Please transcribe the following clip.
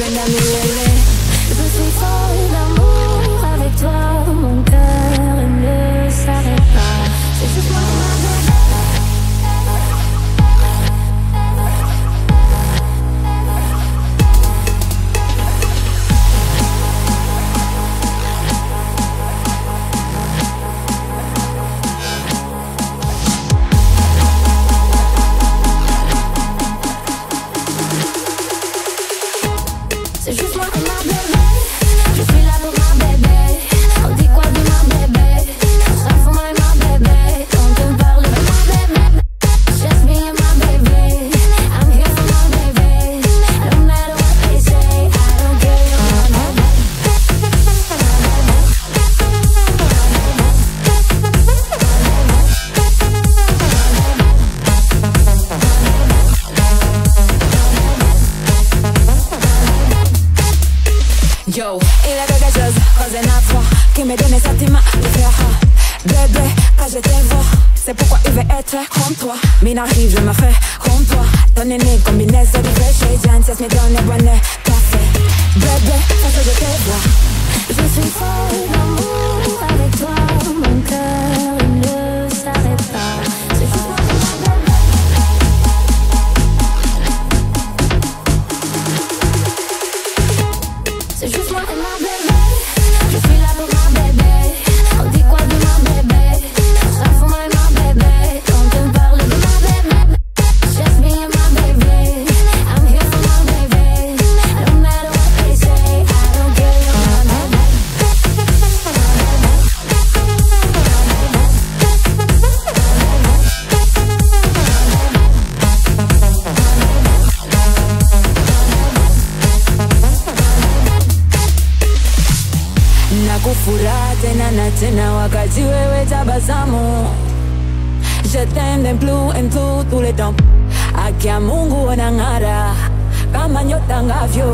Ven a the baby, it's a sweet song Yo, il y a quelque chose, osé à fois, qui me donne cette sentiment de faire. Bébé, quand je te vois, c'est pourquoi il veut être comme toi. Mais n'arrive, je me fais comme toi. Ton aîné, combinaison de péché, Janssen, me donne le bonheur parfait. Bébé, quand je te vois, Je suis folle furaha tena na tena wakati wewe tabasamu. Jetende blue and tule dom aki ya Mungu wanang'ara kama nyota ngavyo.